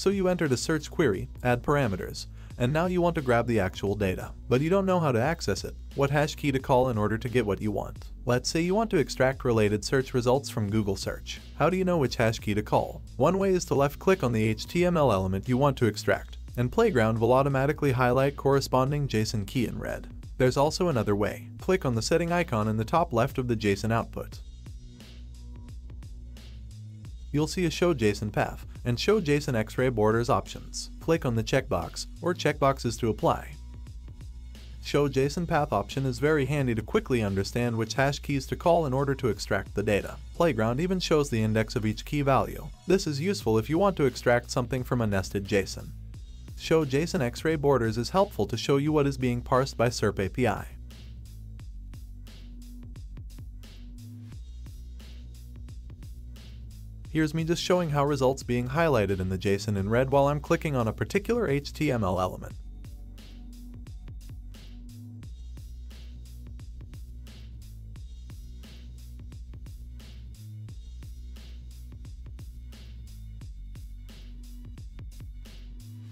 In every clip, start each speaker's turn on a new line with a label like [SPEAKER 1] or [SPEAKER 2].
[SPEAKER 1] So you entered a search query, add parameters, and now you want to grab the actual data, but you don't know how to access it, what hash key to call in order to get what you want. Let's say you want to extract related search results from Google search. How do you know which hash key to call? One way is to left click on the HTML element you want to extract, and Playground will automatically highlight corresponding JSON key in red. There's also another way. Click on the setting icon in the top left of the JSON output. You'll see a Show JSON Path and Show JSON X-Ray Borders options. Click on the checkbox or checkboxes to apply. Show JSON Path option is very handy to quickly understand which hash keys to call in order to extract the data. Playground even shows the index of each key value. This is useful if you want to extract something from a nested JSON. Show JSON X-Ray Borders is helpful to show you what is being parsed by SerpApi. Here's me just showing how results being highlighted in the JSON in red while I'm clicking on a particular HTML element.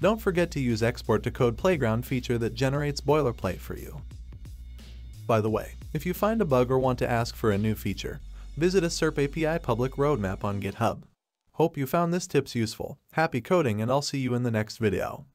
[SPEAKER 1] Don't forget to use Export to Code Playground feature that generates boilerplate for you. By the way, if you find a bug or want to ask for a new feature, visit a SerpApi public roadmap on GitHub. Hope you found this tips useful. Happy coding and I'll see you in the next video.